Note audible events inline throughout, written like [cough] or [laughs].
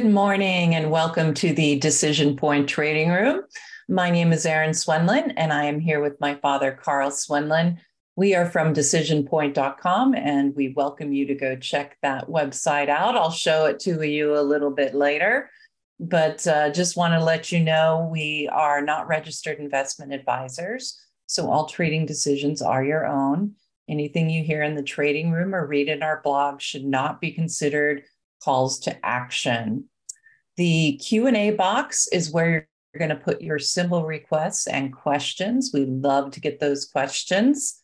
Good morning and welcome to the Decision Point Trading Room. My name is Erin Swenlin and I am here with my father, Carl Swenlin. We are from decisionpoint.com and we welcome you to go check that website out. I'll show it to you a little bit later, but uh, just want to let you know we are not registered investment advisors. So all trading decisions are your own. Anything you hear in the trading room or read in our blog should not be considered calls to action. The Q&A box is where you're going to put your symbol requests and questions. We love to get those questions.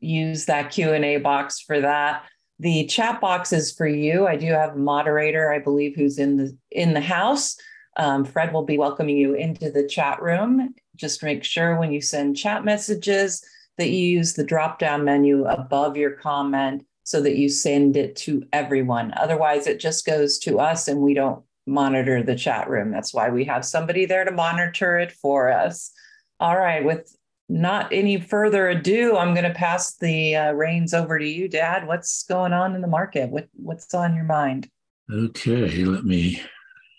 Use that Q&A box for that. The chat box is for you. I do have a moderator, I believe, who's in the in the house. Um, Fred will be welcoming you into the chat room. Just make sure when you send chat messages that you use the drop down menu above your comment so that you send it to everyone. Otherwise, it just goes to us and we don't monitor the chat room. That's why we have somebody there to monitor it for us. All right, with not any further ado, I'm going to pass the uh, reins over to you, Dad. What's going on in the market? What, what's on your mind? Okay, let me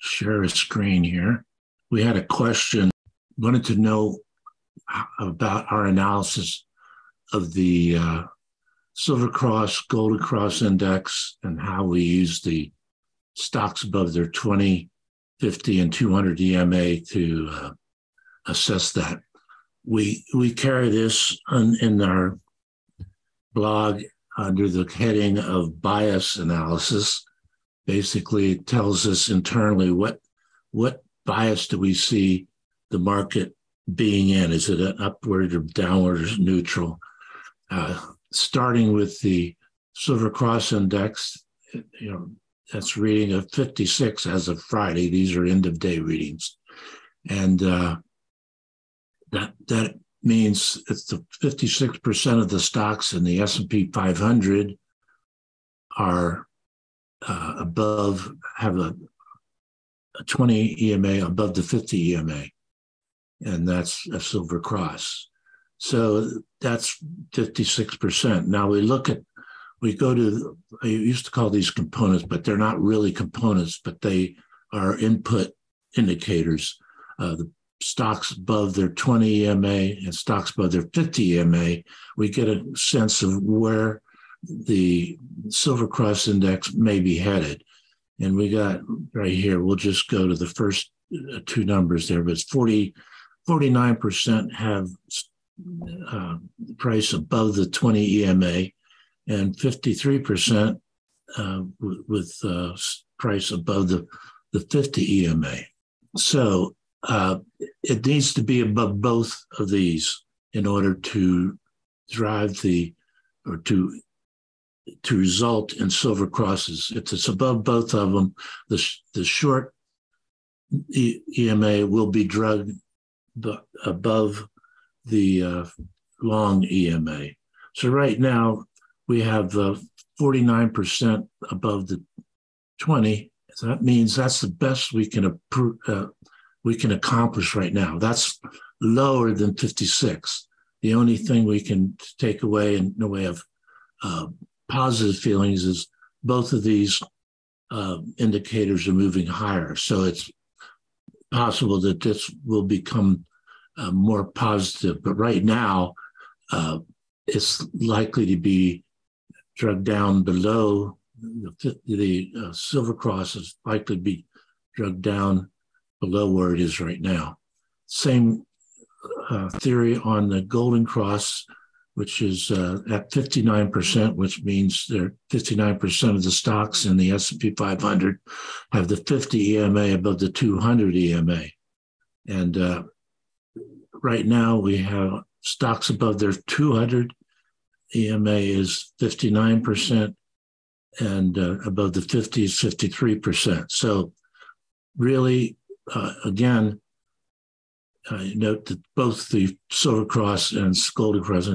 share a screen here. We had a question, wanted to know about our analysis of the uh, Silver Cross, Golden Cross Index, and how we use the stocks above their 20, 50, and 200 EMA to uh, assess that. We, we carry this on, in our blog under the heading of bias analysis. Basically, it tells us internally what, what bias do we see the market being in? Is it an upward or downward or neutral? Uh, starting with the Silver Cross Index, you know, that's reading of 56 as of Friday. These are end of day readings. And uh, that, that means it's the 56% of the stocks in the S&P 500 are uh, above, have a, a 20 EMA above the 50 EMA. And that's a Silver Cross. So that's 56%. Now we look at, we go to, I used to call these components, but they're not really components, but they are input indicators. Uh, the stocks above their 20 EMA and stocks above their 50 EMA, we get a sense of where the Silver Cross Index may be headed. And we got right here, we'll just go to the first uh, two numbers there, but it's 40, 49% have uh, price above the 20 EMA and 53% uh, with uh, price above the, the 50 EMA. So uh, it needs to be above both of these in order to drive the or to to result in silver crosses. If it's above both of them, the, the short EMA will be drugged above the uh, long EMA. So right now we have uh, 49% above the 20. So that means that's the best we can uh, we can accomplish right now. That's lower than 56. The only thing we can take away in the way of uh, positive feelings is both of these uh, indicators are moving higher. So it's possible that this will become uh, more positive. But right now, uh, it's likely to be drugged down below the, the uh, Silver Cross is likely to be drugged down below where it is right now. Same uh, theory on the Golden Cross, which is uh, at 59%, which means there 59% of the stocks in the S&P 500 have the 50 EMA above the 200 EMA. And uh, right now we have stocks above their 200 EMA is 59%, and uh, above the 50 is 53%. So, really, uh, again, I note that both the Silver Cross and Golden Cross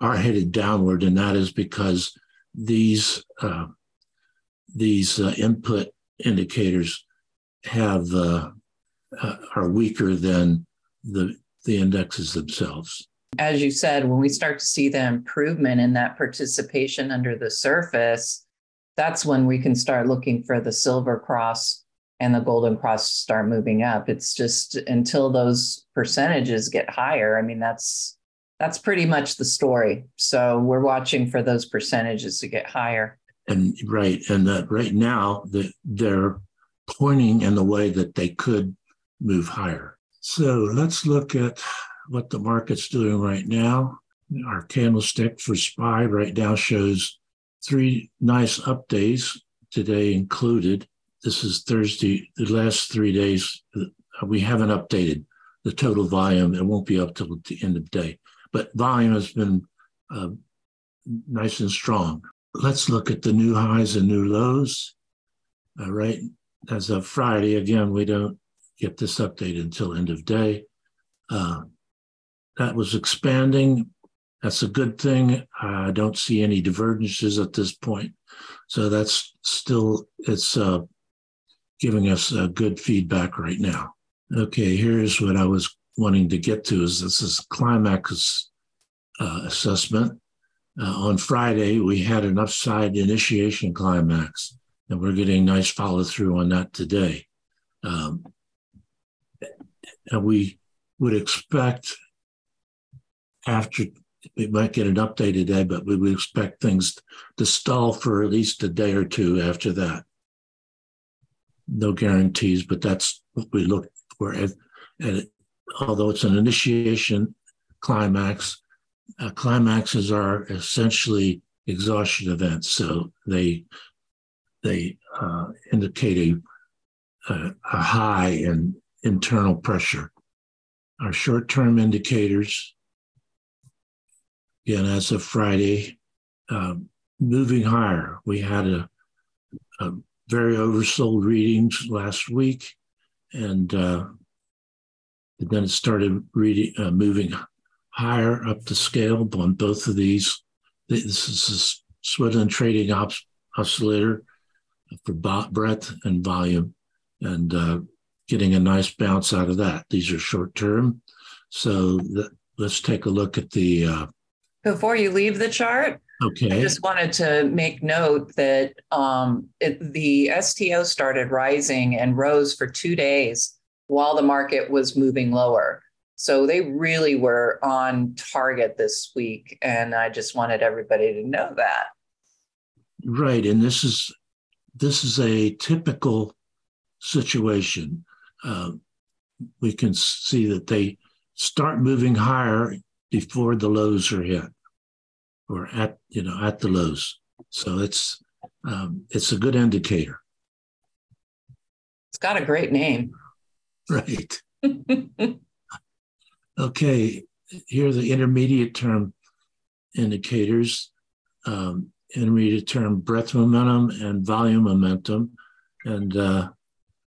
are headed downward, and that is because these uh, these uh, input indicators have uh, uh, are weaker than the the indexes themselves. As you said, when we start to see the improvement in that participation under the surface, that's when we can start looking for the silver cross and the golden cross to start moving up. It's just until those percentages get higher. I mean, that's that's pretty much the story. So we're watching for those percentages to get higher. And right, and that right now they're pointing in the way that they could move higher. So let's look at what the market's doing right now. Our candlestick for SPY right now shows three nice up days, today included. This is Thursday, the last three days. We haven't updated the total volume. It won't be up till the end of the day, but volume has been uh, nice and strong. Let's look at the new highs and new lows. Uh, right as of Friday, again, we don't get this update until end of day. Uh, that was expanding. That's a good thing. I don't see any divergences at this point. So that's still, it's uh, giving us uh, good feedback right now. Okay, here's what I was wanting to get to is this is climax uh, assessment. Uh, on Friday, we had an upside initiation climax, and we're getting nice follow through on that today. Um, and we would expect after we might get an update today, but we would expect things to stall for at least a day or two after that. No guarantees, but that's what we look for. And, and although it's an initiation climax, uh, climaxes are essentially exhaustion events, so they they uh, indicate a, a, a high in internal pressure. Our short-term indicators again, as of Friday, uh, moving higher. We had a, a, very oversold readings last week, and uh, then it started reading, uh, moving higher up the scale on both of these. This is a Swenlin trading oscillator for breadth and volume, and uh, getting a nice bounce out of that. These are short term. So let's take a look at the uh, before you leave the chart, okay. I just wanted to make note that um, it, the STO started rising and rose for two days while the market was moving lower. So they really were on target this week. And I just wanted everybody to know that. Right. And this is this is a typical situation. Uh, we can see that they start moving higher before the lows are hit or at you know at the lows. So it's um, it's a good indicator. It's got a great name. [laughs] Right. okay. Here are the intermediate term indicators. Um, intermediate term breadth momentum and volume momentum, and uh,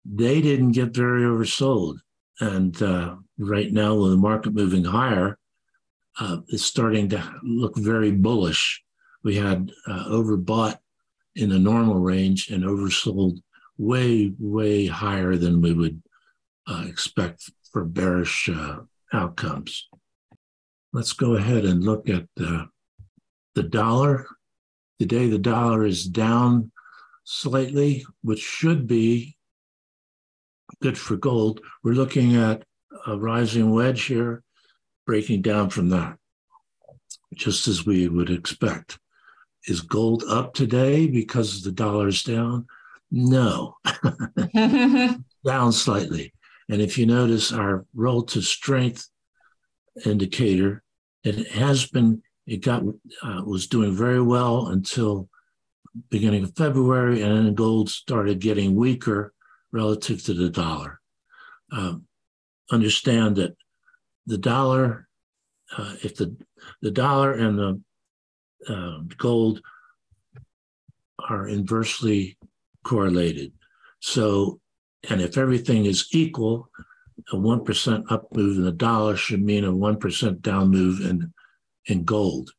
they didn't get very oversold. And uh, right now, with the market moving higher, uh, is starting to look very bullish. We had uh, overbought in the normal range and oversold way, way higher than we would uh, expect for bearish uh, outcomes. Let's go ahead and look at the dollar. Today, the dollar is down slightly, which should be good for gold. We're looking at a rising wedge here breaking down from that, just as we would expect. Is gold up today because the dollar's down? No, [laughs] down slightly. And if you notice our relative strength indicator, it has been, it got, uh, was doing very well until beginning of February, and then gold started getting weaker relative to the dollar. Um, understand that the dollar, uh, if the the dollar and the uh, gold are inversely correlated, so and if everything is equal, a one percent up move in the dollar should mean a one percent down move in in gold.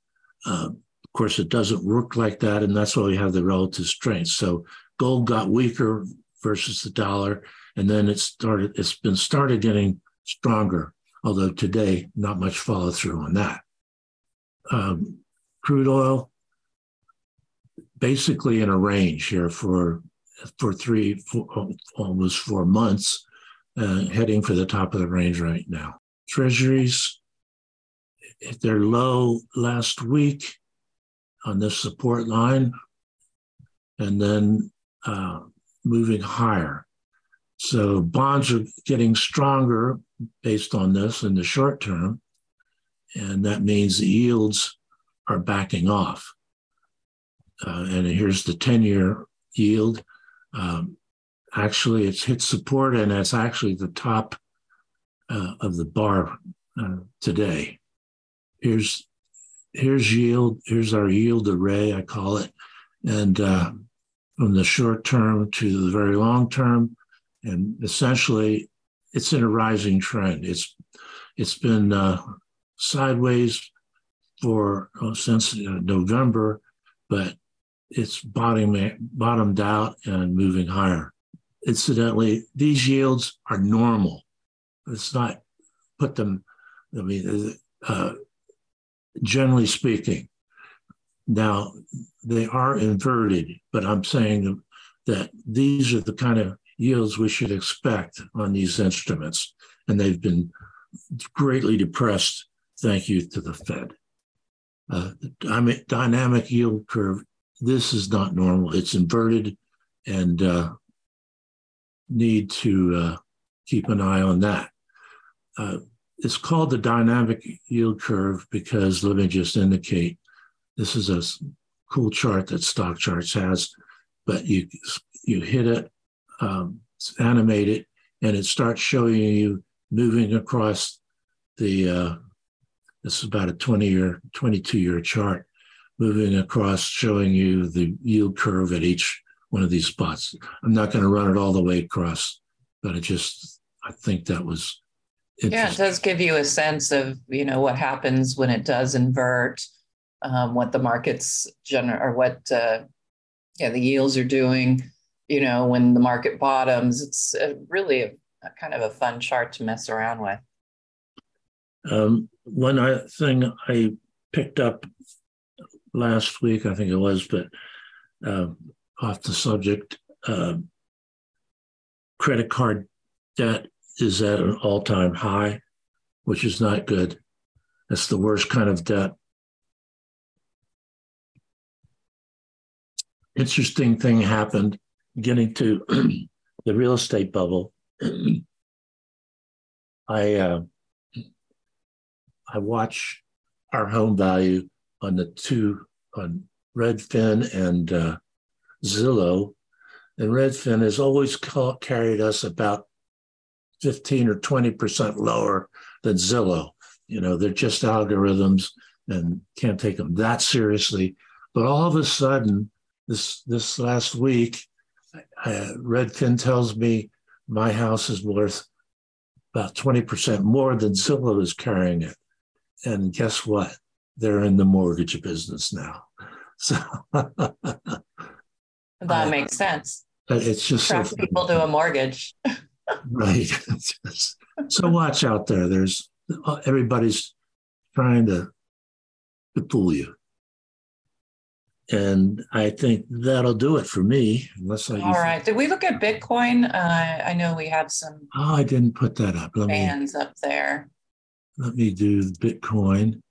Uh, of course, it doesn't work like that, and that's why we have the relative strength. So gold got weaker versus the dollar, and then it started. It's been started getting stronger although today, not much follow through on that. Um, crude oil, basically in a range here for for three, four, almost four months, uh, heading for the top of the range right now. Treasuries, they're low last week on this support line, and then uh, moving higher. So bonds are getting stronger based on this in the short term, and that means the yields are backing off. Uh, and here's the 10 year yield. Um, actually, it's hit support, and it's actually the top uh, of the bar uh, today. Here's here's yield. Here's our yield array, I call it, and uh, from the short term to the very long term, and essentially, it's in a rising trend. It's it's been uh, sideways for uh, since uh, November, but it's bottoming bottomed out and moving higher. Incidentally, these yields are normal. It's not put them. I mean, uh, generally speaking, now they are inverted, but I'm saying that these are the kind of yields we should expect on these instruments, and they've been greatly depressed. Thank you to the Fed. Uh, the dynamic yield curve this is not normal. It's inverted and uh, need to uh, keep an eye on that. Uh, it's called the dynamic yield curve because let me just indicate this is a cool chart that stock charts has, but you you hit it, um, animate it, and it starts showing you moving across the. Uh, this is about a 20 year, 22 year chart moving across, showing you the yield curve at each one of these spots. I'm not going to run it all the way across, but it just, I think that was. Yeah, it does give you a sense of, you know, what happens when it does invert, um, what the markets generate or what, uh, yeah, the yields are doing, you know, when the market bottoms. It's a, really a, a kind of a fun chart to mess around with. Um, one thing I picked up last week, I think it was, but uh, off the subject, uh, credit card debt is at an all time high, which is not good. That's the worst kind of debt. Interesting thing happened getting to [clears throat] the real estate bubble. [clears throat] I uh, I watch our home value on the two on Redfin and uh, Zillow, and Redfin has always ca- carried us about 15 or 20 percent lower than Zillow. You know, they're just algorithms and can't take them that seriously. But all of a sudden, this this last week, uh, Redfin tells me my house is worth about 20% more than Zillow is carrying it. And guess what? they're in the mortgage business now. [laughs] So that makes sense. It's just so people to a mortgage. [laughs] right. [laughs] so watch out there. There's everybody's trying to, to fool you. And I think that'll do it for me. Unless I all right. Did we look at Bitcoin? Uh, I know we have some. Oh, I didn't put that up. Let bands me, up there. Let me do Bitcoin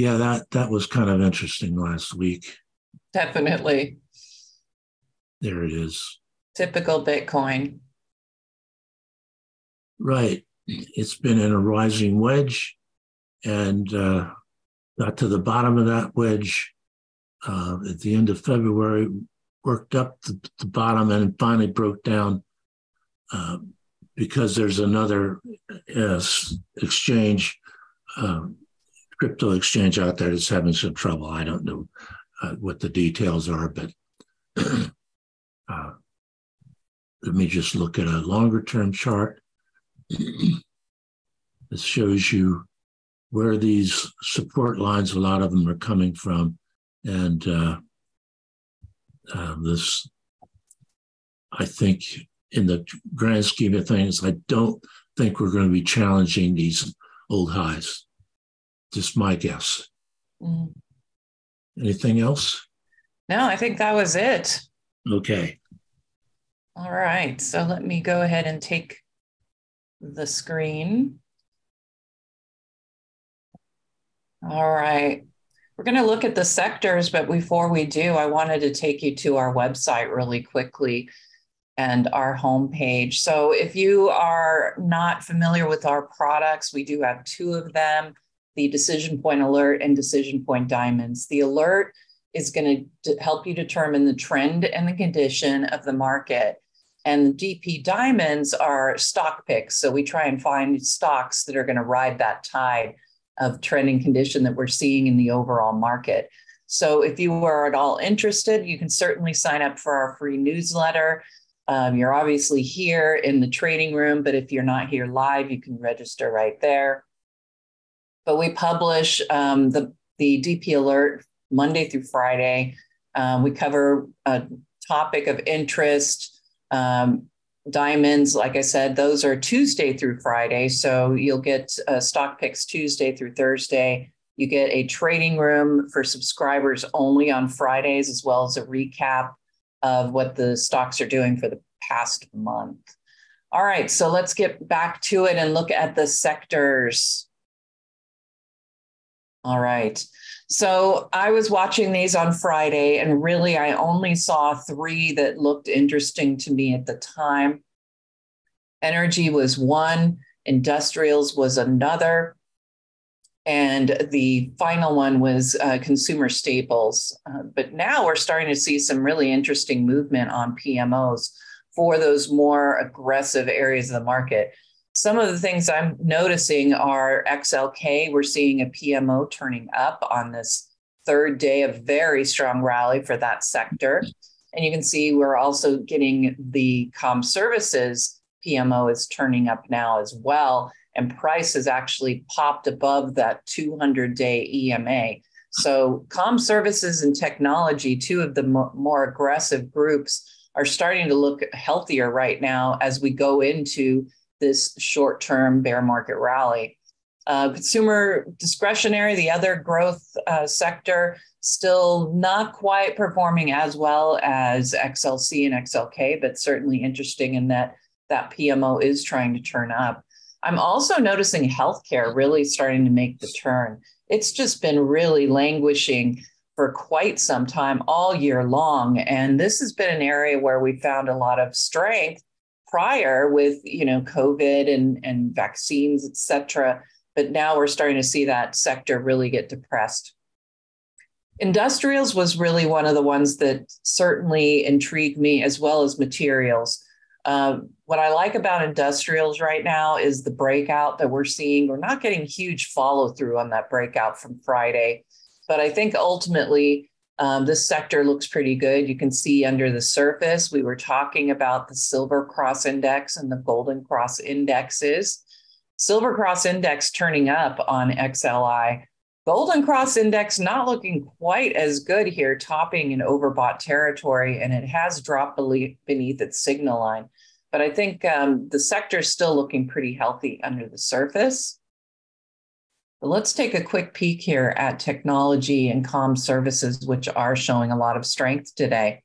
yeah, that that was kind of interesting last week. Definitely. There it is. Typical Bitcoin. Right. It's been in a rising wedge and uh, got to the bottom of that wedge uh, at the end of February, worked up the, bottom and finally broke down uh, because there's another uh, exchange um, crypto exchange out there that's having some trouble. I don't know uh, what the details are, but [clears throat] uh, let me just look at a longer term chart. [clears throat] this shows you where these support lines, a lot of them are coming from. And uh, uh this, I think, in the grand scheme of things, I don't think we're going to be challenging these old highs. Just my guess. Mm. Anything else? No, I think that was it. Okay. All right, so let me go ahead and take the screen. All right. We're going to look at the sectors, but before we do, I wanted to take you to our website really quickly and our homepage. So if you are not familiar with our products, we do have two of them, the Decision Point Alert and Decision Point Diamonds. The alert is going to help you determine the trend and the condition of the market. And the DP diamonds are stock picks. So we try and find stocks that are going to ride that tide of trending condition that we're seeing in the overall market. So if you are at all interested, you can certainly sign up for our free newsletter. Um, you're obviously here in the trading room, but if you're not here live, you can register right there. But we publish um, the, the DP Alert Monday through Friday. Um, we cover a topic of interest, um, diamonds, like I said, those are Tuesday through Friday. So you'll get uh, stock picks Tuesday through Thursday. You get a trading room for subscribers only on Fridays, as well as a recap of what the stocks are doing for the past month. All right, so let's get back to it and look at the sectors. All right. So I was watching these on Friday, and really, I only saw three that looked interesting to me at the time. Energy was one, industrials was another, and the final one was uh, consumer staples. Uh, but now we're starting to see some really interesting movement on PMOs for those more aggressive areas of the market. Some of the things I'm noticing are XLK. We're seeing a PMO turning up on this third day of very strong rally for that sector. And you can see we're also getting the com services PMO is turning up now as well. And price has actually popped above that 200 day EMA. So, com services and technology, two of the mo- more aggressive groups, are starting to look healthier right now as we go into this short term bear market rally. Uh, consumer discretionary, the other growth uh, sector, still not quite performing as well as XLC and XLK, but certainly interesting in that that PMO is trying to turn up. I'm also noticing healthcare really starting to make the turn. It's just been really languishing for quite some time all year long. And this has been an area where we found a lot of strength prior with you know covid and and vaccines et cetera but now we're starting to see that sector really get depressed. Industrials was really one of the ones that certainly intrigued me as well as materials. Um, what i like about industrials right now is the breakout that we're seeing. We're not getting huge follow through on that breakout from friday but i think ultimately um, this sector looks pretty good. You can see under the surface, we were talking about the Silver Cross Index and the Golden Cross Indexes. Silver Cross Index turning up on XLI. Golden Cross Index not looking quite as good here, topping in overbought territory, and it has dropped beneath its signal line. But I think um, the sector is still looking pretty healthy under the surface. Let's take a quick peek here at technology and com services, which are showing a lot of strength today.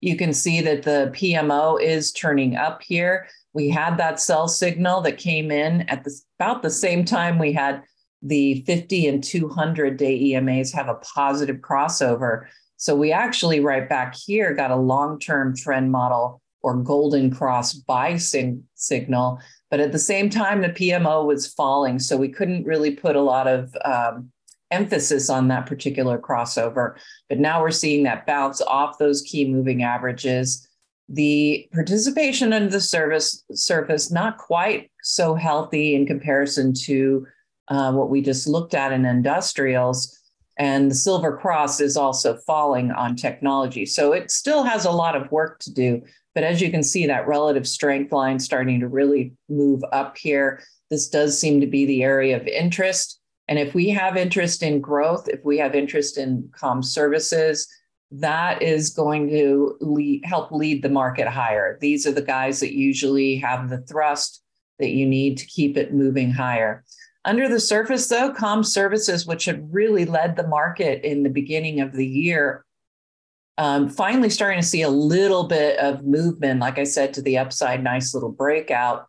You can see that the PMO is turning up here. We had that sell signal that came in at the, about the same time we had the 50 and 200 day EMAs have a positive crossover. So we actually, right back here, got a long term trend model or golden cross buy sig- signal but at the same time, the PMO was falling. So we couldn't really put a lot of um, emphasis on that particular crossover. But now we're seeing that bounce off those key moving averages. The participation under the service surface not quite so healthy in comparison to uh, what we just looked at in industrials. And the Silver Cross is also falling on technology. So it still has a lot of work to do. But as you can see, that relative strength line starting to really move up here. This does seem to be the area of interest. And if we have interest in growth, if we have interest in com services, that is going to lead, help lead the market higher. These are the guys that usually have the thrust that you need to keep it moving higher. Under the surface, though, com services, which had really led the market in the beginning of the year, Um, finally, starting to see a little bit of movement, like I said, to the upside, nice little breakout.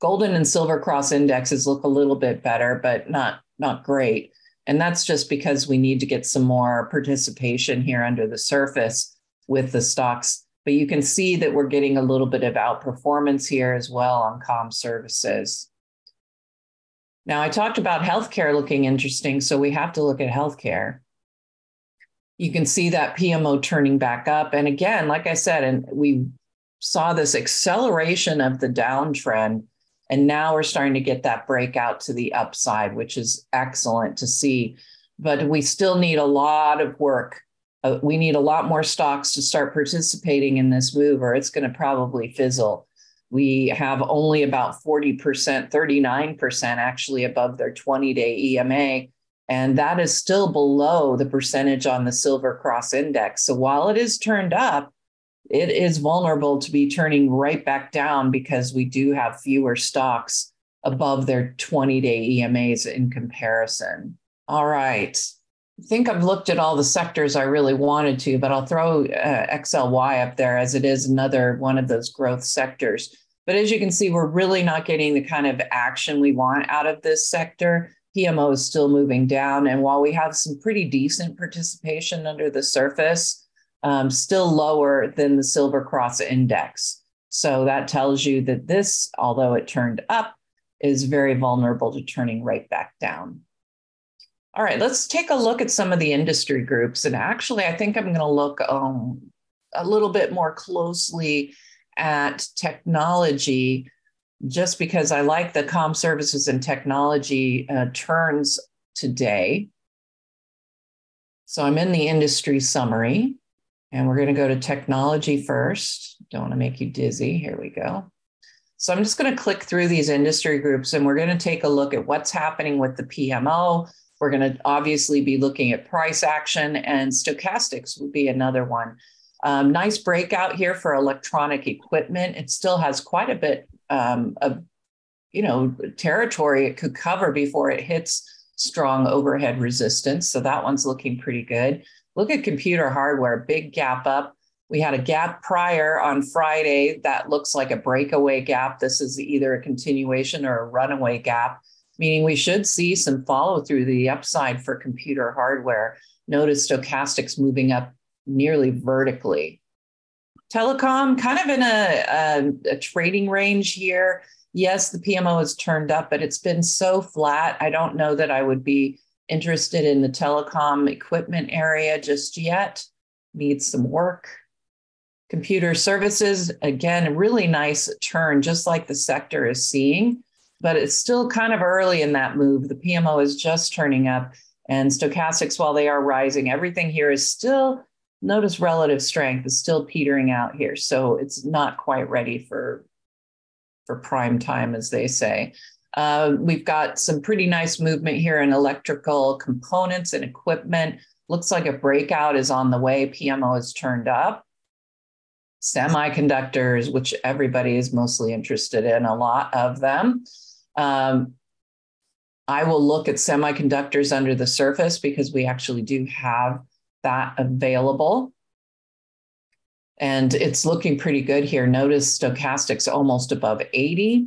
Golden and silver cross indexes look a little bit better, but not not great. And that's just because we need to get some more participation here under the surface with the stocks. But you can see that we're getting a little bit of outperformance here as well on com services. Now, I talked about healthcare looking interesting, so we have to look at healthcare. You can see that PMO turning back up. And again, like I said, and we saw this acceleration of the downtrend and now we're starting to get that breakout to the upside, which is excellent to see. But we still need a lot of work. Uh, we need a lot more stocks to start participating in this move, or it's going to probably fizzle. We have only about 40%, 39% actually above their 20 day EMA. And that is still below the percentage on the Silver Cross Index. So while it is turned up, it is vulnerable to be turning right back down because we do have fewer stocks above their 20 day EMAs in comparison. All right. I think I've looked at all the sectors I really wanted to, but I'll throw uh, XLY up there as it is another one of those growth sectors. But as you can see, we're really not getting the kind of action we want out of this sector. PMO is still moving down. And while we have some pretty decent participation under the surface, um, still lower than the Silver Cross Index. So that tells you that this, although it turned up, is very vulnerable to turning right back down. All right, let's take a look at some of the industry groups. And actually, I think I'm going to look um, a little bit more closely at technology just because I like the com services and technology uh, turns today. So I'm in the industry summary. And we're going to go to technology first. Don't want to make you dizzy. Here we go. So I'm just going to click through these industry groups and we're going to take a look at what's happening with the PMO. We're going to obviously be looking at price action and stochastics would be another one. Um, nice breakout here for electronic equipment. It still has quite a bit um, of, you know, territory it could cover before it hits strong overhead resistance. So that one's looking pretty good. Look at computer hardware, big gap up. We had a gap prior on Friday that looks like a breakaway gap. This is either a continuation or a runaway gap, meaning we should see some follow through the upside for computer hardware. Notice stochastics moving up nearly vertically. Telecom, kind of in a, a, a trading range here. Yes, the PMO has turned up, but it's been so flat. I don't know that I would be interested in the telecom equipment area just yet, needs some work. Computer services, again, a really nice turn, just like the sector is seeing, but it's still kind of early in that move. The PMO is just turning up, and stochastics, while they are rising, everything here is still, notice relative strength is still petering out here. So it's not quite ready for, for prime time, as they say. Uh, we've got some pretty nice movement here in electrical components and equipment. Looks like a breakout is on the way. PMO is turned up. Semiconductors, which everybody is mostly interested in, a lot of them. Um, I will look at semiconductors under the surface because we actually do have that available. And it's looking pretty good here. Notice stochastics almost above 80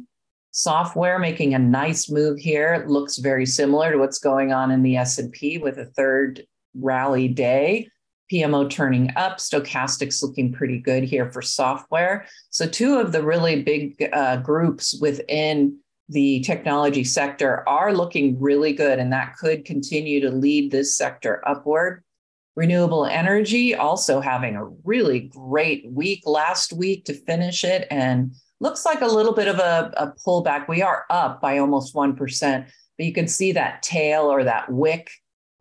software making a nice move here. It looks very similar to what's going on in the s&p with a third rally day. Pmo turning up. Stochastics looking pretty good here for software. So two of the really big uh, groups within the technology sector are looking really good and that could continue to lead this sector upward renewable energy also having a really great week last week to finish it and looks like a little bit of a, a pullback. We are up by almost 1%, but you can see that tail or that wick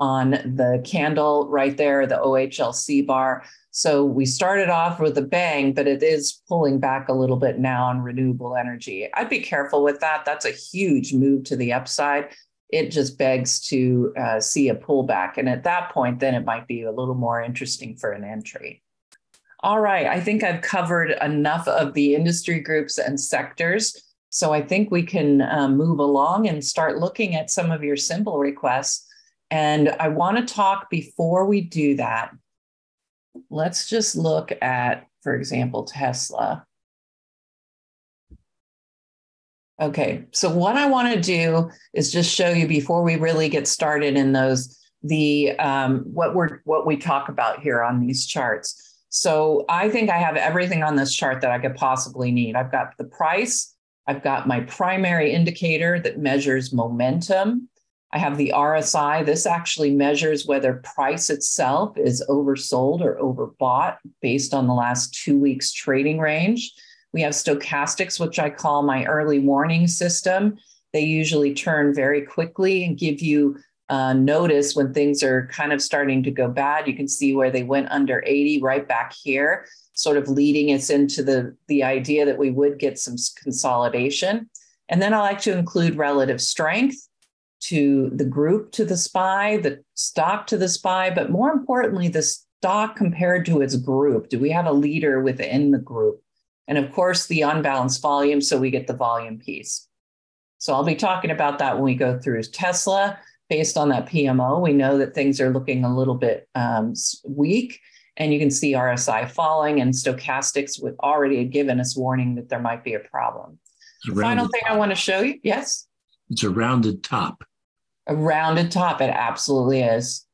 on the candle right there, the OHLC bar. So we started off with a bang, but it is pulling back a little bit now on renewable energy. I'd be careful with that. That's a huge move to the upside. It just begs to uh, see a pullback. And at that point, then it might be a little more interesting for an entry. All right, I think I've covered enough of the industry groups and sectors. So I think we can um, move along and start looking at some of your symbol requests. And I want to talk before we do that let's just look at, for example, Tesla. Okay, so what I want to do is just show you before we really get started in those the um, what we're what we talk about here on these charts. So I think I have everything on this chart that I could possibly need. I've got the price, I've got my primary indicator that measures momentum. I have the RSI. This actually measures whether price itself is oversold or overbought based on the last two weeks trading range. We have stochastics, which I call my early warning system. They usually turn very quickly and give you uh, notice when things are kind of starting to go bad. You can see where they went under 80 right back here, sort of leading us into the, the idea that we would get some consolidation. And then I like to include relative strength to the group to the SPY, the stock to the SPY, but more importantly, the stock compared to its group. Do we have a leader within the group? And of course, the on balance volume, so we get the volume piece. So I'll be talking about that when we go through Tesla. Based on that PMO, we know that things are looking a little bit um, weak. And you can see RSI falling, and stochastics would already had given us warning that there might be a problem. Final thing top. I want to show you, yes? It's a rounded top. A rounded top, it absolutely is.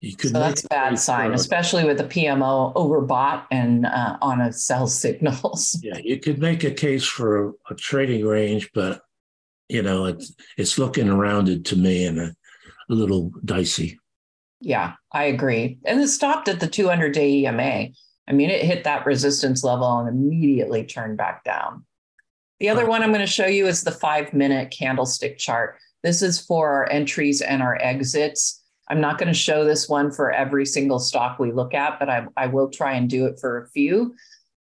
You could so that's a bad sign, especially with the PMO overbought and uh, on a sell [laughs] signals. yeah, you could make a case for a, a, trading range, but you know it's it's looking rounded to me and a, a little dicey. Yeah, I agree. And it stopped at the 200 day EMA. I mean, it hit that resistance level and immediately turned back down. The other one I'm going to show you is the five minute candlestick chart. This is for our entries and our exits. I'm not going to show this one for every single stock we look at, but I, I will try and do it for a few.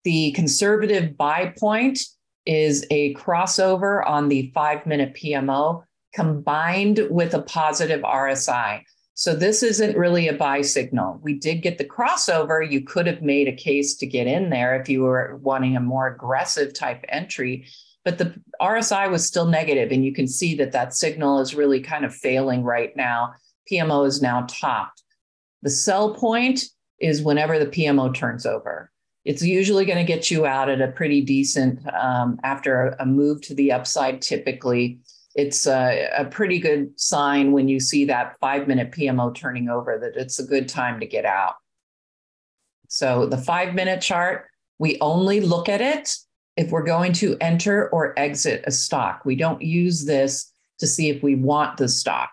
The conservative buy point is a crossover on the five minute PMO combined with a positive RSI. So this isn't really a buy signal. We did get the crossover. You could have made a case to get in there if you were wanting a more aggressive type entry, but the RSI was still negative, and you can see that that signal is really kind of failing right now. PMO is now topped. The sell point is whenever the PMO turns over. It's usually going to get you out at a pretty decent um, after a, move to the upside. Typically, it's a, a pretty good sign when you see that five minute PMO turning over that it's a good time to get out. So, the five minute chart, we only look at it if we're going to enter or exit a stock. We don't use this to see if we want the stock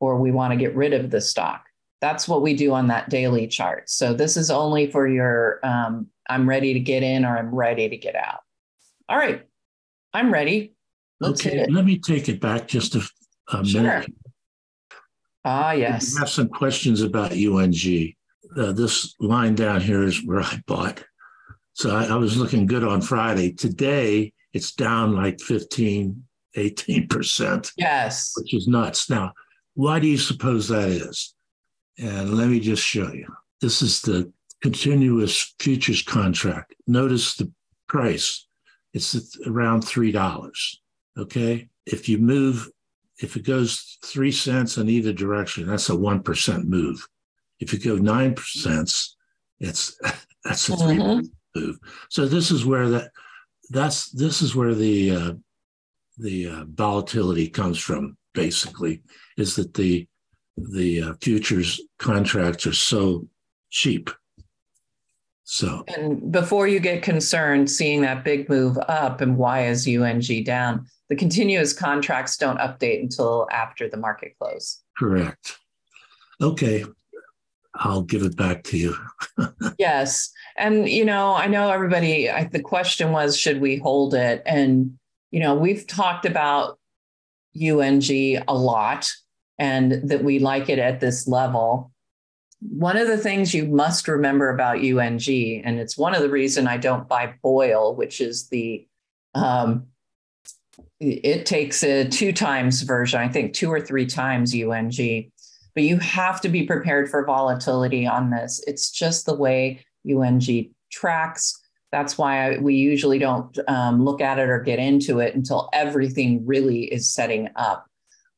or we want to get rid of the stock. That's what we do on that daily chart. So this is only for your um, I'm ready to get in or I'm ready to get out. All right, I'm ready. Let's okay, let me take it back just a, a sure. minute. Ah, yes. I have some questions about UNG. Uh, this line down here is where I bought. So I, I was looking good on Friday. Today, it's down like 15, 18%. Yes. Which is nuts. Now, why do you suppose that is? And let me just show you. This is the continuous futures contract. Notice the price. It's around $3. Okay. If you move, if it goes three cents in either direction, that's a 1% move. If you go 9%, it's [laughs] that's a 3 mm-hmm. move. So this is where that that's this is where the uh, the uh, volatility comes from basically is that the the uh, futures contracts are so cheap. So and before you get concerned seeing that big move up and why is UNG down, the continuous contracts don't update until after the market close. Correct. Okay. I'll give it back to you. [laughs] yes. And, you know, I know everybody, I, the question was, should we hold it? And, you know, we've talked about UNG a lot and that we like it at this level. One of the things you must remember about UNG, and it's one of the reason I don't buy BOIL, which is the um, it takes a two times version, I think two or three times UNG, but you have to be prepared for volatility on this. It's just the way UNG tracks. That's why I, we usually don't um, look at it or get into it until everything really is setting up.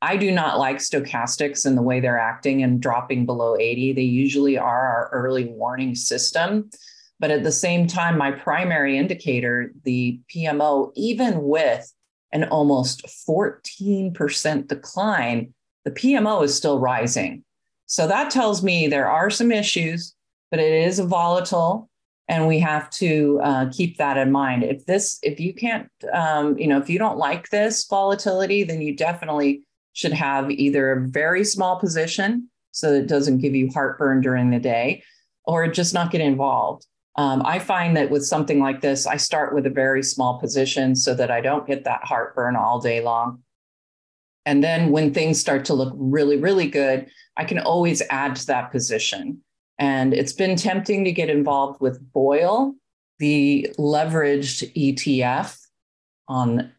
I do not like stochastics and the way they're acting and dropping below 80. They usually are our early warning system. But at the same time, my primary indicator, the PMO, even with an almost 14% decline, the PMO is still rising. So that tells me there are some issues, but it is a volatile and we have to uh, keep that in mind. If this if you can't um, you know if you don't like this volatility then you definitely should have either a very small position so it doesn't give you heartburn during the day or just not get involved. Um, i find that with something like this i start with a very small position so that i don't get that heartburn all day long. And then when things start to look really really good i can always add to that position and it's been tempting to get involved with BOIL, the leveraged ETF on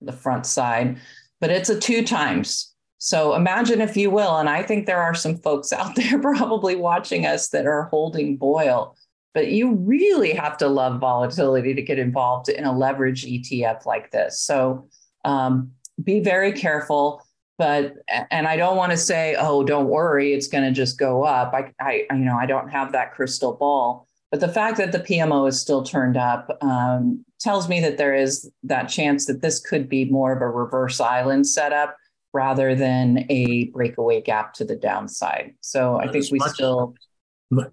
the front side, but it's a two times. So imagine, if you will, and I think there are some folks out [laughs] there probably watching us that are holding BOIL, but you really have to love volatility to get involved in a leverage ETF like this. So um, be very careful but and i don't want to say oh don't worry it's going to just go up. I, I you know i don't have that crystal ball but the fact that the pmo is still turned up um, tells me that there is that chance that this could be more of a reverse island setup rather than a breakaway gap to the downside. So i think as we much, still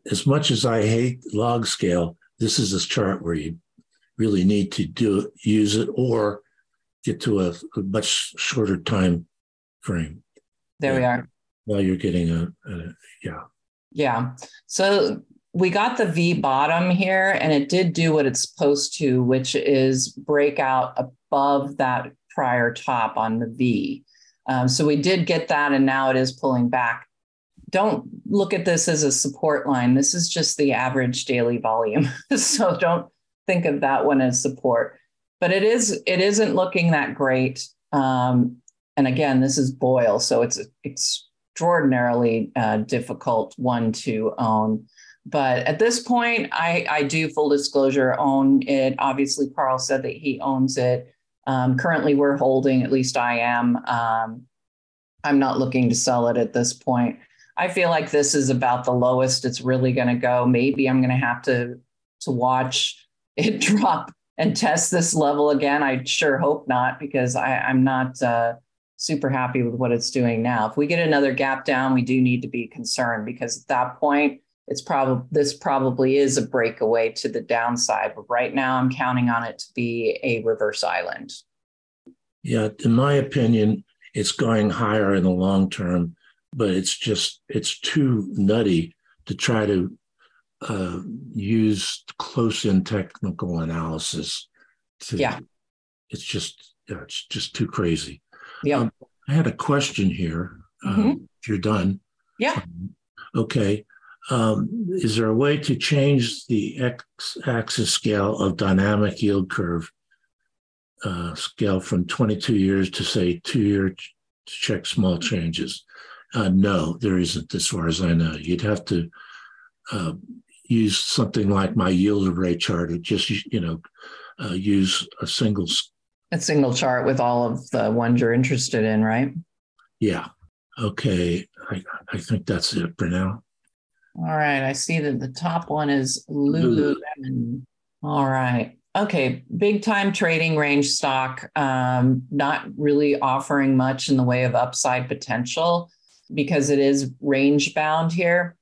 as much as i hate log scale this is a chart where you really need to do use it or get to a, a much shorter time frame. There we are. While you're getting a, a yeah. Yeah. So we got the V bottom here, and it did do what it's supposed to, which is break out above that prior top on the V. Um, so we did get that, and now it is pulling back. Don't look at this as a support line. This is just the average daily volume. [laughs] so don't think of that one as support. But it is it isn't looking that great. Um, and again, this is BOIL, so it's extraordinarily uh, difficult one to own. But at this point, I, I do full disclosure own it. Obviously, Carl said that he owns it. Um, currently, we're holding, at least I am. Um, I'm not looking to sell it at this point. I feel like this is about the lowest it's really going to go. Maybe I'm going to have to to watch [laughs] it drop and test this level again. I sure hope not, because I, I'm not uh, super happy with what it's doing now. If we get another gap down, we do need to be concerned because at that point, it's probably this probably is a breakaway to the downside. But right now, I'm counting on it to be a reverse island. Yeah, in my opinion, it's going higher in the long term, but it's just it's too nutty to try to uh, use close-in technical analysis. To, yeah, it's just it's just too crazy. Yeah. Um, I had a question here. Um, mm-hmm. if you're done. Yeah. Um, okay. Um, is there a way to change the x axis scale of dynamic yield curve uh, scale from 22 years to say two year to check small changes? Uh, no, there isn't, as far as I know. You'd have to uh, use something like my yield array chart, or just you know, uh, use a single a single chart with all of the ones you're interested in, right? Yeah. Okay. I, I think that's it for now. All right. I see that the top one is Lululemon. All right. Okay. Big time trading range stock, um, not really offering much in the way of upside potential because it is range bound here.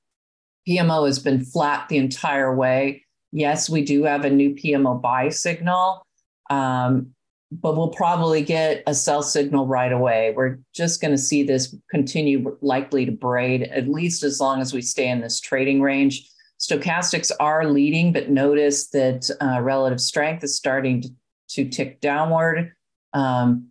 PMO has been flat the entire way. Yes, we do have a new PMO buy signal. Um, but we'll probably get a sell signal right away. We're just going to see this continue likely to braid at least as long as we stay in this trading range. Stochastics are leading, but notice that uh, relative strength is starting to, to tick downward. Um,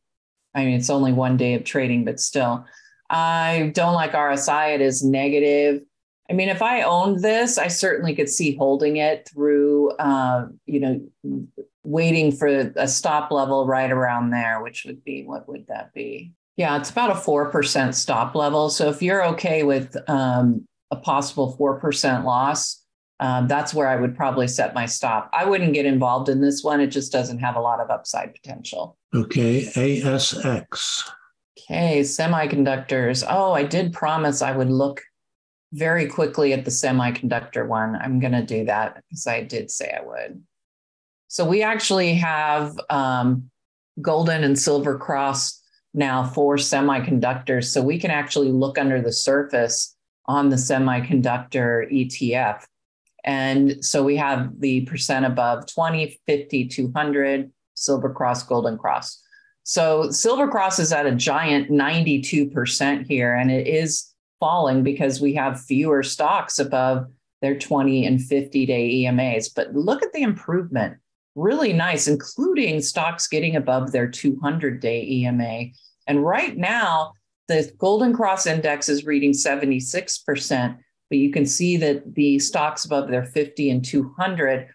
I mean, it's only one day of trading, but still. I don't like RSI. It is negative. I mean, if I owned this, I certainly could see holding it through, uh, you know, waiting for a stop level right around there, which would be what would that be? Yeah, it's about a 4% stop level. So if you're okay with um, a possible 4% loss, um, that's where I would probably set my stop. I wouldn't get involved in this one. It just doesn't have a lot of upside potential. Okay, ASX. Okay, semiconductors. Oh, I did promise I would look very quickly at the semiconductor one. I'm going to do that because I did say I would. So we actually have um, golden and silver cross now for semiconductors. So we can actually look under the surface on the semiconductor ETF. And so we have the percent above 20, 50, 200, silver cross, golden cross. So silver cross is at a giant 92% here, and it is falling because we have fewer stocks above their 20 and 50 day EMAs. But look at the improvement. Really nice, including stocks getting above their 200 day EMA. And right now, the Golden Cross Index is reading 76%, but you can see that the stocks above their 50 and 200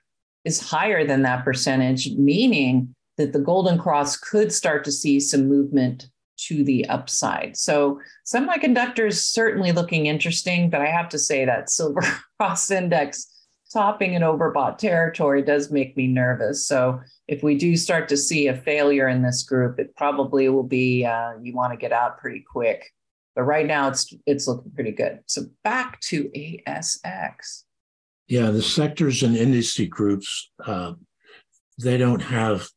is higher than that percentage, meaning that the Golden Cross could start to see some movement to the upside. So semiconductors certainly looking interesting, but I have to say that [laughs] silver cross index topping in overbought territory does make me nervous. So if we do start to see a failure in this group, it probably will be uh, you want to get out pretty quick. But right now it's it's looking pretty good. So back to ASX. Yeah, the sectors and industry groups uh, they don't have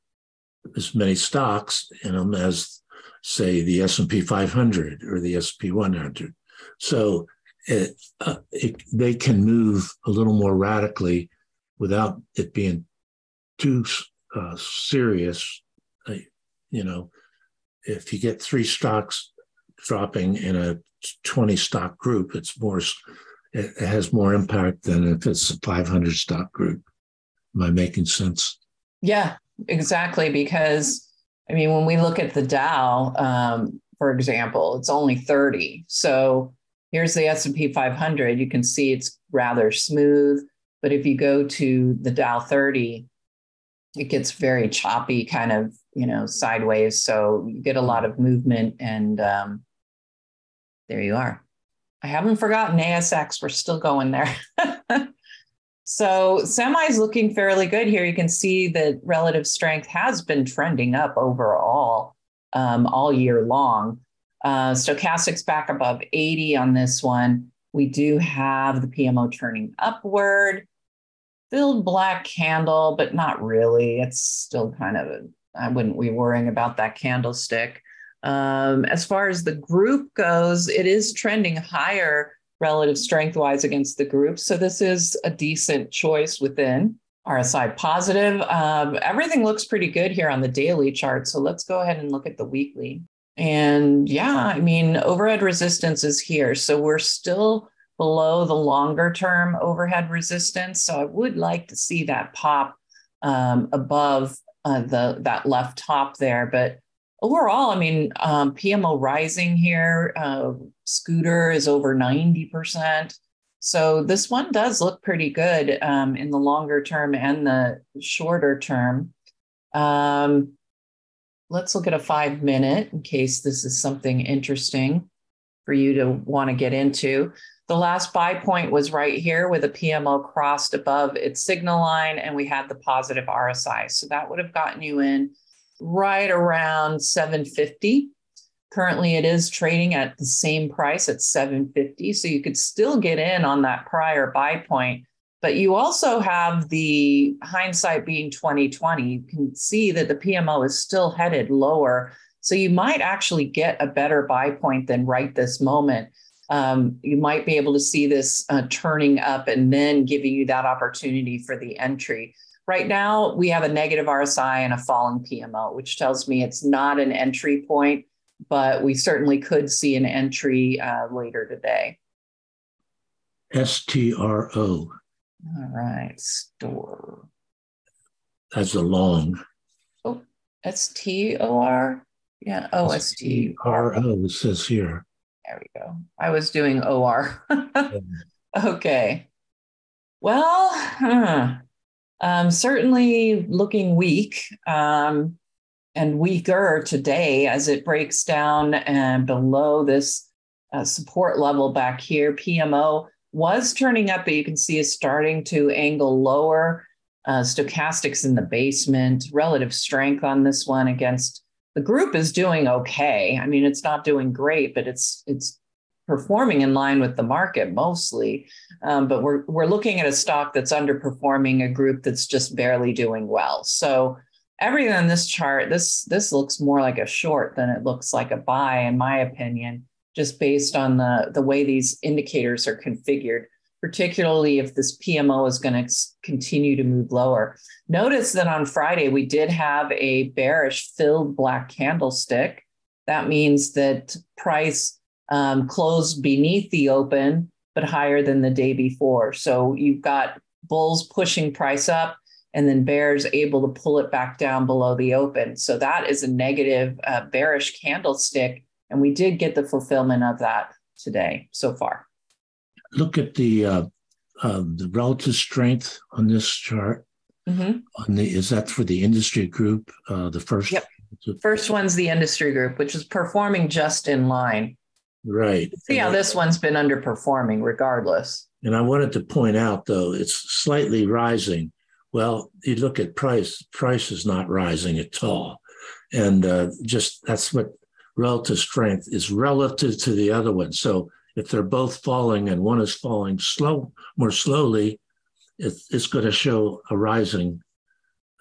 as many stocks in them as say the S&P 500 or the S&P 100. So it, uh, it, they can move a little more radically without it being too uh, serious. Uh, you know, if you get three stocks dropping in a 20 stock group, it's more, it has more impact than if it's a 500 stock group. Am I making sense? Yeah, exactly. Because I mean, when we look at the Dow, um, for example, it's only 30. So here's the S&P 500. You can see it's rather smooth. But if you go to the Dow 30, it gets very choppy, kind of, you know, sideways. So you get a lot of movement. And um, there you are. I haven't forgotten ASX. We're still going there. [laughs] So semi is looking fairly good here. You can see that relative strength has been trending up overall um, all year long. Uh, stochastics back above 80 on this one. We do have the PMO turning upward. Filled black candle, but not really. It's still kind of, I wouldn't be worrying about that candlestick. Um, as far as the group goes, it is trending higher relative strength wise against the group. So this is a decent choice within RSI positive. Um, everything looks pretty good here on the daily chart. So let's go ahead and look at the weekly. And yeah, I mean, overhead resistance is here. So we're still below the longer term overhead resistance. So I would like to see that pop um, above uh, the that left top there. But overall, I mean, um, PMO rising here. Uh, SCTR is over 90%. So this one does look pretty good um, in the longer term and the shorter term. Um, let's look at a five minute in case this is something interesting for you to want to get into. The last buy point was right here with a PMO crossed above its signal line, and we had the positive RSI. So that would have gotten you in right around 750. Currently, it is trading at the same price at 750. So you could still get in on that prior buy point. But you also have the hindsight being 2020. You can see that the PMO is still headed lower. So you might actually get a better buy point than right this moment. Um, you might be able to see this uh, turning up and then giving you that opportunity for the entry. Right now, we have a negative RSI and a falling PMO, which tells me it's not an entry point, but we certainly could see an entry uh, later today. STRO. All right, store. That's a long. Oh, S T O R? Yeah, O S T R O, says here. There we go. I was doing O R. [laughs] okay. Well, huh. Um, certainly looking weak um, and weaker today as it breaks down and below this uh, support level back here. PMO was turning up, but you can see is starting to angle lower. Uh, stochastics in the basement, relative strength on this one against the group is doing okay. I mean, it's not doing great, but it's it's performing in line with the market mostly. Um, but we're we're looking at a stock that's underperforming a group that's just barely doing well. So everything on this chart, this this looks more like a short than it looks like a buy, in my opinion, just based on the the way these indicators are configured particularly if this PMO is going to continue to move lower. Notice that on Friday, we did have a bearish filled black candlestick. That means that price um, closed beneath the open, but higher than the day before. So you've got bulls pushing price up and then bears able to pull it back down below the open. So that is a negative uh, bearish candlestick. And we did get the fulfillment of that today so far look at the uh, uh, the relative strength on this chart. Mm-hmm. On the is that for the industry group? Uh, the first. Yep. First one's the industry group, which is performing just in line. Right. See how this one's been underperforming, regardless. And I wanted to point out, though, it's slightly rising. Well, you look at price; price is not rising at all, and uh, just that's what relative strength is relative to the other one. So if they're both falling and one is falling slow more slowly, it, it's going to show a rising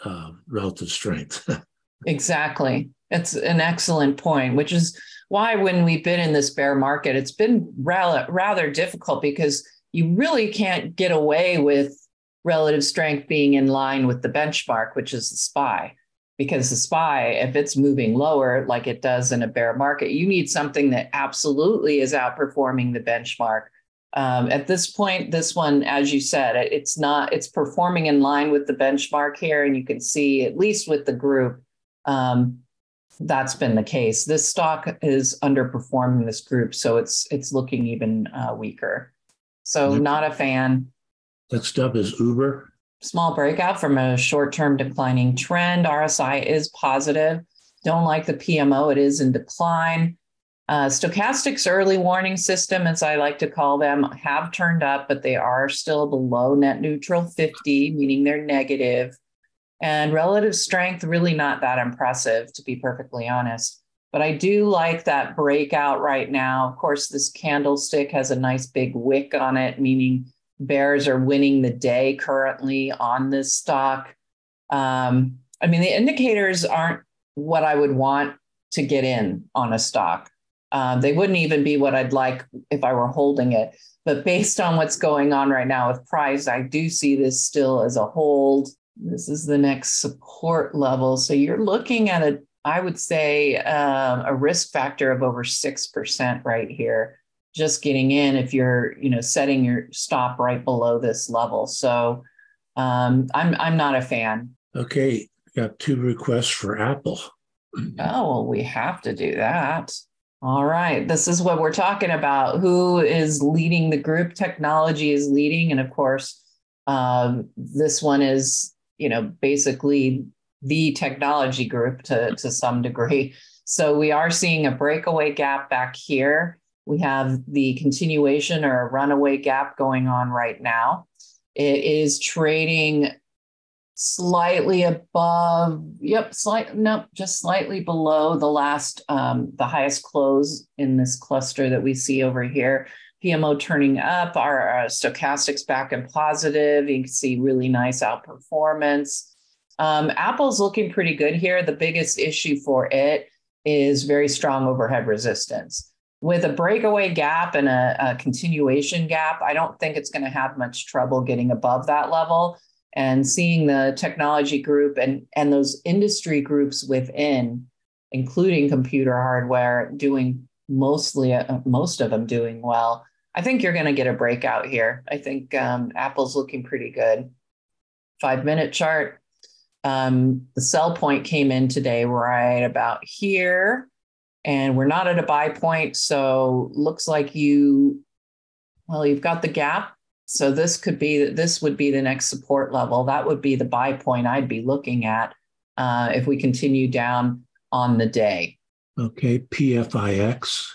uh, relative strength. [laughs] exactly. It's an excellent point, which is why when we've been in this bear market, it's been rather difficult because you really can't get away with relative strength being in line with the benchmark, which is the SPY because the SPY, if it's moving lower like it does in a bear market, you need something that absolutely is outperforming the benchmark. Um, at this point, this one, as you said, it's not, it's performing in line with the benchmark here. And you can see, at least with the group, um, that's been the case. This stock is underperforming this group, so it's it's looking even uh, weaker. So not a fan. Next up is Uber small breakout from a short term declining trend. RSI is positive. Don't like the PMO, it is in decline. Uh, stochastics early warning system, as I like to call them, have turned up, but they are still below net neutral 50, meaning they're negative. And relative strength, really not that impressive, to be perfectly honest. But I do like that breakout right now. Of course, this candlestick has a nice big wick on it, meaning Bears are winning the day currently on this stock. Um, I mean, the indicators aren't what I would want to get in on a stock. Uh, they wouldn't even be what I'd like if I were holding it. But based on what's going on right now with price, I do see this still as a hold. This is the next support level. So you're looking at a, I would say, um, a risk factor of over 6% right here just getting in if you're you know setting your stop right below this level. So um, i'm i'm not a fan. Okay got two requests for apple. [clears throat] Oh well we have to do that. All right this is what we're talking about. Who is leading the group? Technology is leading and of course um, this one is you know basically the technology group to to some degree. So we are seeing a breakaway gap back here we have the continuation or a runaway gap going on right now. It is trading slightly above, yep, slight, nope, just slightly below the last, um, the highest close in this cluster that we see over here. PMO turning up, our, our stochastics back in positive. You can see really nice outperformance. Um, Apple's looking pretty good here. The biggest issue for it is very strong overhead resistance with a breakaway gap and a, a continuation gap, I don't think it's going to have much trouble getting above that level. And seeing the technology group and, and those industry groups within, including computer hardware, doing mostly uh, most of them doing well. I think you're going to get a breakout here. I think um, Apple's looking pretty good. Five minute chart. Um, the sell point came in today right about here and we're not at a buy point. So looks like you, well, you've got the gap. So this could be, this would be the next support level. That would be the buy point I'd be looking at uh, if we continue down on the day. Okay, PFIX.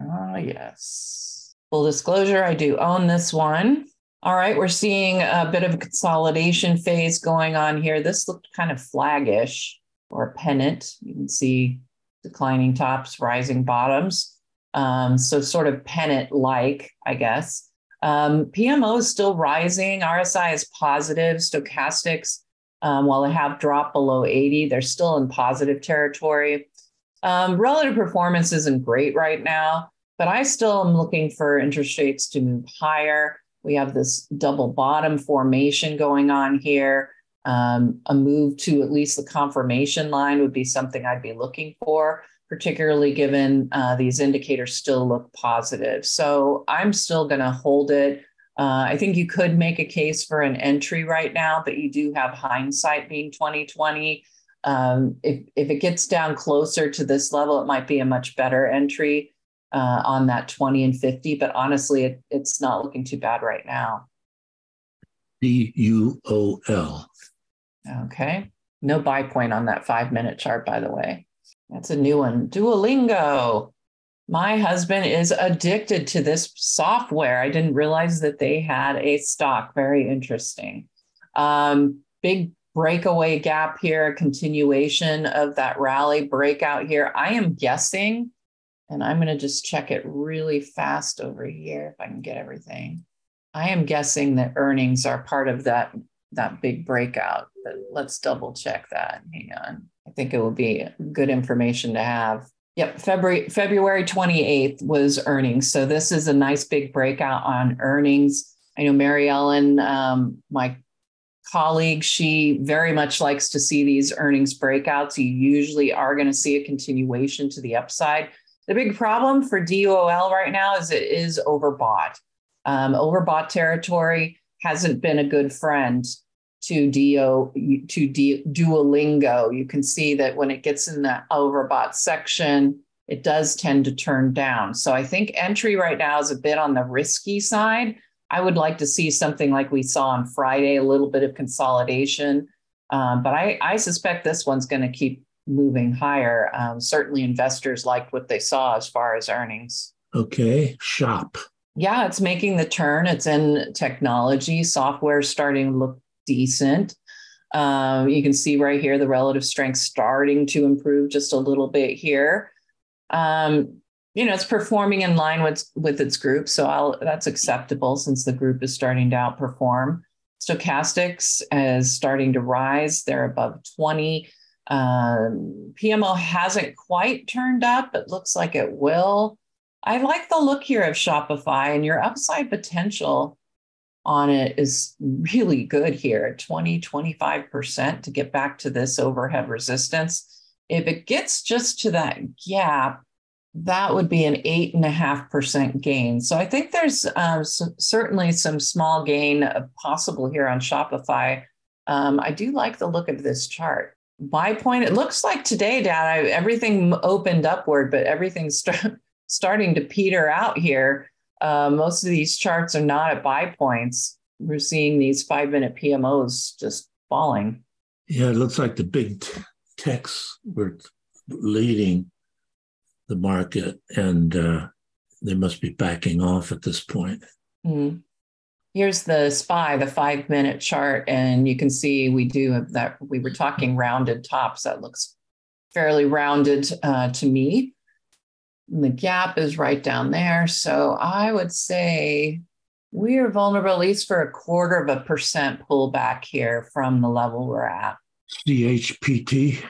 Oh, yes. Full disclosure, I do own this one. All right, we're seeing a bit of a consolidation phase going on here. This looked kind of flaggish. or pennant. You can see declining tops, rising bottoms. Um, so sort of pennant like, I guess. Um, PMO is still rising. RSI is positive. Stochastics, um, while they have dropped below 80, they're still in positive territory. Um, relative performance isn't great right now, but I still am looking for interest rates to move higher. We have this double bottom formation going on here. Um, a move to at least the confirmation line would be something I'd be looking for, particularly given uh, these indicators still look positive. So I'm still going to hold it. Uh, I think you could make a case for an entry right now, but you do have hindsight being 2020. Um, if, if it gets down closer to this level, it might be a much better entry uh, on that 20 and 50, but honestly, it, it's not looking too bad right now. D U O L. Okay. No buy point on that five minute chart, by the way. That's a new one. Duolingo. My husband is addicted to this software. I didn't realize that they had a stock. Very interesting. Um, big breakaway gap here, a continuation of that rally breakout here. I am guessing and I'm going to just check it really fast over here if I can get everything. I am guessing that earnings are part of that that big breakout, but let's double check that. Hang on. I think it will be good information to have. Yep, February February 28th was earnings. So this is a nice big breakout on earnings. I know Mary Ellen, um, my colleague, she very much likes to see these earnings breakouts. You usually are going to see a continuation to the upside. The big problem for DOL right now is it is overbought. Um, overbought territory hasn't been a good friend to Do to D, Duolingo. You can see that when it gets in that overbought section, it does tend to turn down. So I think entry right now is a bit on the risky side. I would like to see something like we saw on Friday, a little bit of consolidation. Um, but I, I suspect this one's going to keep moving higher. Um, certainly, investors liked what they saw as far as earnings. Okay, shop. Yeah, it's making the turn. It's in technology. Software starting to look decent. Um, you can see right here the relative strength starting to improve just a little bit here. Um, you know, it's performing in line with with its group, so I'll, that's acceptable since the group is starting to outperform. Stochastics is starting to rise; they're above twenty. Um, PMO hasn't quite turned up. It looks like it will. I like the look here of Shopify, and your upside potential on it is really good here 20, 25% to get back to this overhead resistance. If it gets just to that gap, that would be an eight and a half percent gain. So I think there's um, so certainly some small gain possible here on Shopify. Um, I do like the look of this chart My point. It looks like today, Dad, I, everything opened upward, but everything's [laughs] st- starting to peter out here. Uh, most of these charts are not at buy points. We're seeing these five minute PMOs just falling. Yeah, it looks like the big t- techs were leading the market and uh, they must be backing off at this point. Mm here's the SPY, the five minute chart, and you can see we do have that. We were talking rounded tops. That looks fairly rounded uh, to me. And the gap is right down there. So I would say we are vulnerable at least for a quarter of a percent pullback here from the level we're at. CHPT.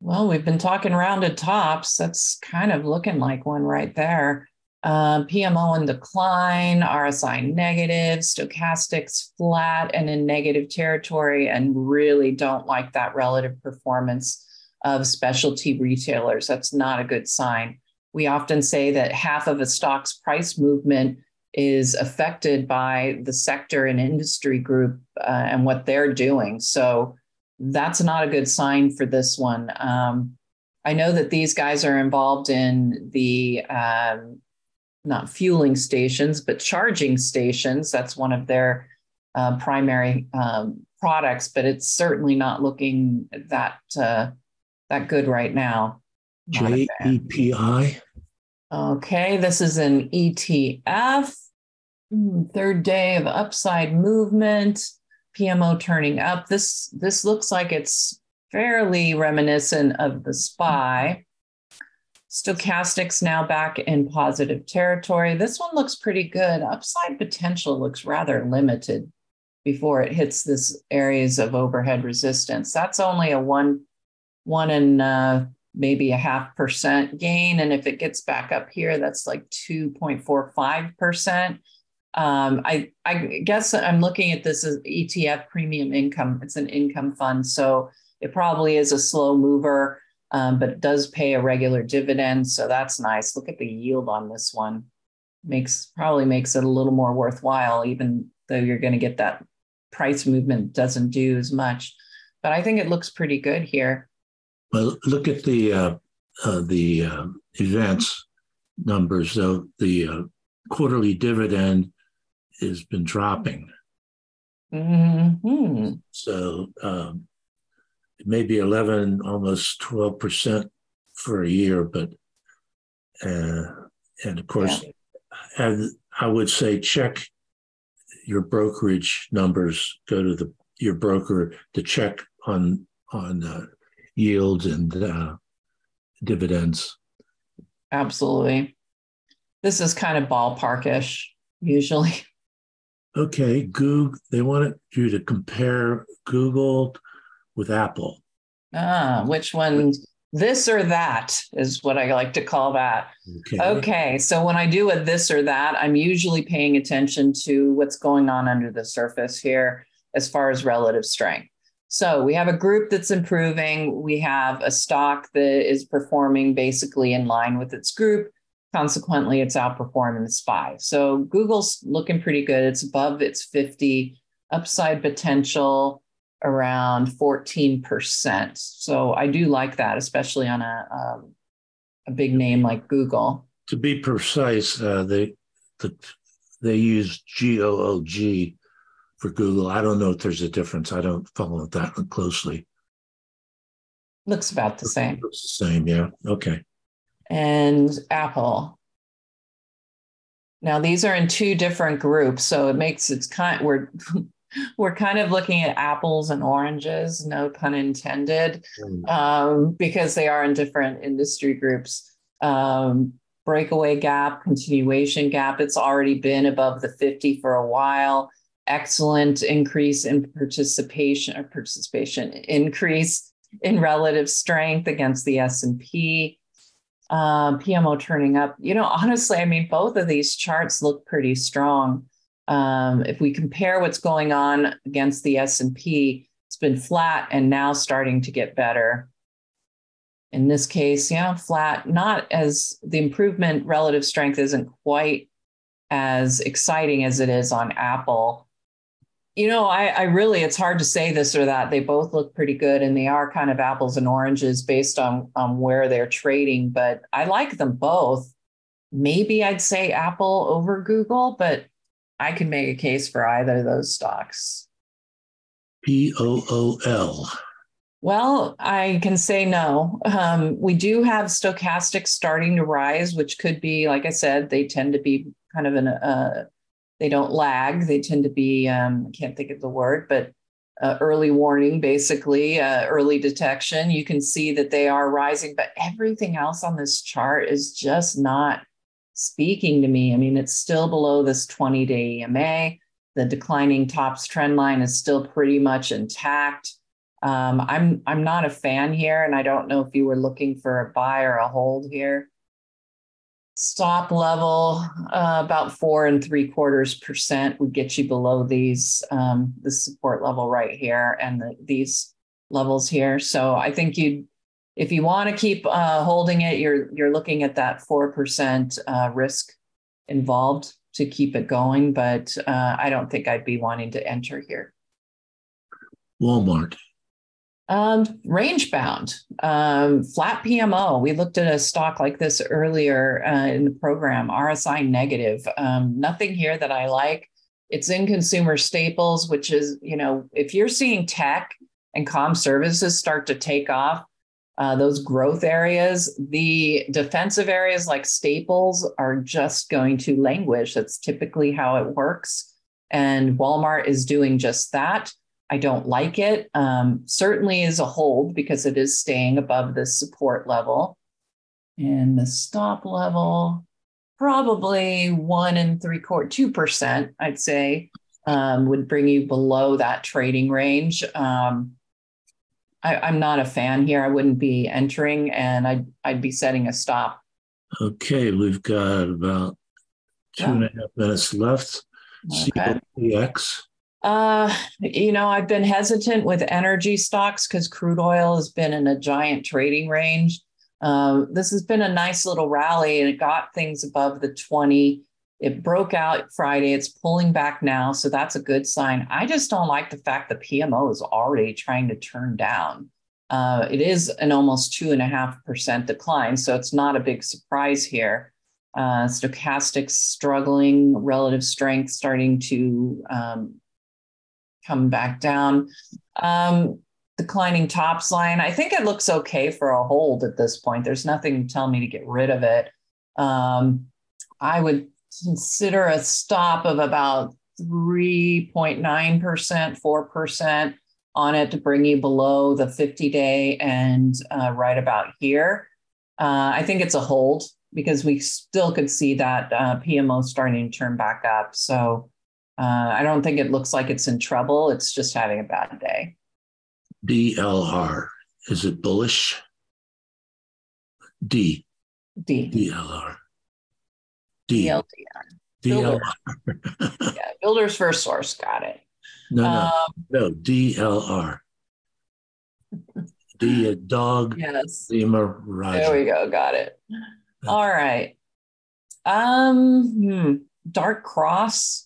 Well, we've been talking rounded tops. That's kind of looking like one right there. Um, PMO in decline, RSI negative, stochastics flat and in negative territory, and really don't like that relative performance of specialty retailers. That's not a good sign. We often say that half of a stock's price movement is affected by the sector and industry group uh, and what they're doing. So that's not a good sign for this one. Um, I know that these guys are involved in the um, not fueling stations, but charging stations. That's one of their uh, primary um, products, but it's certainly not looking that uh, that good right now. JEPI. Okay, this is an ETF. Hmm, third day of upside movement. PMO turning up. This this looks like it's fairly reminiscent of the SPY. Stochastics now back in positive territory. This one looks pretty good. Upside potential looks rather limited before it hits this areas of overhead resistance. That's only a one, one and uh, maybe a half percent gain. And if it gets back up here, that's like 2.45%. Um, I, I guess I'm looking at this as ETF premium income. It's an income fund. So it probably is a slow mover, um, but it does pay a regular dividend. So that's nice. Look at the yield on this one. Makes probably makes it a little more worthwhile, even though you're going to get that price movement doesn't do as much. But I think it looks pretty good here. Well, look at the uh, uh, the uh, events numbers. Though the uh, quarterly dividend has been dropping. Mm-hmm. So um, it may be 11, almost 12% for a year, but, uh, and of course, yeah. and I would say check your brokerage numbers, go to the your broker to check on on uh, yields and uh, dividends. Absolutely. This is kind of ballparkish usually. [laughs] Okay, Google. They wanted you to compare Google with Apple. Ah, which one? This or that is what I like to call that. Okay. okay. So when I do a this or that, I'm usually paying attention to what's going on under the surface here as far as relative strength. So we have a group that's improving. We have a stock that is performing basically in line with its group. Consequently, it's outperforming the SPY. So Google's looking pretty good. It's above its 50 upside potential around 14%. So I do like that, especially on a, um, a big name like Google. To be precise, uh, they, the, they use GOOG for Google. I don't know if there's a difference. I don't follow that closely. Looks about the same. Looks the same, yeah. Okay. And Apple. Now these are in two different groups, so it makes it's kind we're [laughs] we're kind of looking at apples and oranges, no pun intended, mm. um, because they are in different industry groups. Um, breakaway gap, continuation gap, it's already been above the 50 for a while. Excellent increase in participation or participation increase in relative strength against the S&P. Uh, PMO turning up. You know, honestly, I mean, both of these charts look pretty strong. Um, if we compare what's going on against the S&P, it's been flat and now starting to get better. In this case, yeah, flat, not as the improvement relative strength isn't quite as exciting as it is on Apple. You know, I, I really, it's hard to say this or that. They both look pretty good and they are kind of apples and oranges based on, on where they're trading, but I like them both. Maybe I'd say Apple over Google, but I can make a case for either of those stocks. P O O L. Well, I can say no. Um, we do have stochastics starting to rise, which could be, like I said, they tend to be kind of an, uh, they don't lag. They tend to be, um, I can't think of the word, but uh, early warning, basically, uh, early detection. You can see that they are rising, but everything else on this chart is just not speaking to me. I mean, it's still below this 20 day EMA. The declining tops trend line is still pretty much intact. Um, I'm I'm not a fan here, and I don't know if you were looking for a buy or a hold here. Stop level uh, about four and three quarters percent would get you below these um, the support level right here and the, these levels here. So I think you'd if you want to keep uh, holding it, you're you're looking at that four percent uh, risk involved to keep it going. But uh, I don't think I'd be wanting to enter here. Walmart. Um, range bound, um, flat PMO. We looked at a stock like this earlier uh, in the program. RSI negative. Um, nothing here that I like. It's in consumer staples, which is you know if you're seeing tech and com services start to take off uh, those growth areas. The defensive areas like staples are just going to languish. That's typically how it works. And Walmart is doing just that. I don't like it. Um, certainly is a hold because it is staying above the support level. And the stop level, probably one and three quarter, two percent, I'd say, um, would bring you below that trading range. Um, I, am not a fan here. I wouldn't be entering, and I'd I'd be setting a stop. Okay, we've got about two and a half minutes left. Okay. COPX. Uh, you know, I've been hesitant with energy stocks because crude oil has been in a giant trading range. Um, this has been a nice little rally and it got things above the 20. It broke out Friday. It's pulling back now. So that's a good sign. I just don't like the fact that PMO is already trying to turn down. Uh, it is an almost two and a half percent decline. So it's not a big surprise here. Uh, stochastics struggling, relative strength starting to um, come back down. Um, declining tops line. I think it looks okay for a hold at this point. There's nothing to tell me to get rid of it. Um, I would consider a stop of about 3.9%, 4% on it to bring you below the 50 day and uh, right about here. Uh, I think it's a hold because we still could see that uh, PMO starting to turn back up. So uh, I don't think it looks like it's in trouble. It's just having a bad day. DLR, is it bullish? D. D. DLR. D. DLDR. DLR. [laughs] yeah, Builders FirstSource, got it. No, no, um, no, DLR. D, a dog. Yes. Lima Roger. There we go, got it. All right. Um, hmm. Dark Cross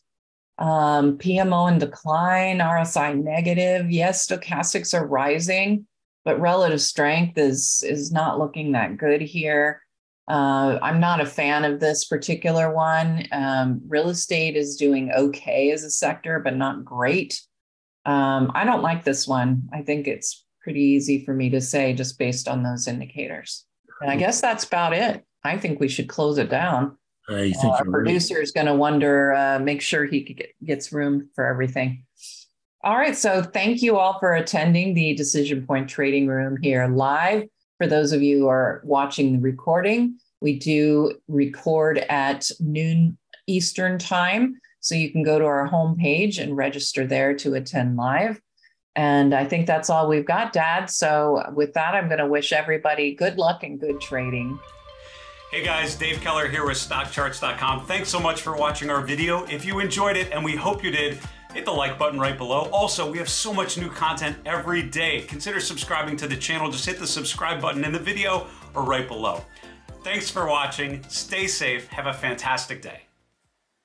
um, PMO in decline, RSI negative. Yes, stochastics are rising, but relative strength is is not looking that good here. Uh, I'm not a fan of this particular one. Um, real estate is doing okay as a sector, but not great. Um, I don't like this one. I think it's pretty easy for me to say just based on those indicators. And I guess that's about it. I think we should close it down. I think our producer right. is going to wonder, uh, make sure he get, gets room for everything. All right. So thank you all for attending the DecisionPoint Trading Room here live. For those of you who are watching the recording, we do record at noon Eastern time. So you can go to our homepage and register there to attend live. And I think that's all we've got, Dad. So with that, I'm going to wish everybody good luck and good trading. Hey guys, Dave Keller here with StockCharts.com. Thanks so much for watching our video. If you enjoyed it, and we hope you did, hit the like button right below. Also, we have so much new content every day. Consider subscribing to the channel. Just hit the subscribe button in the video or right below. Thanks for watching. Stay safe. Have a fantastic day.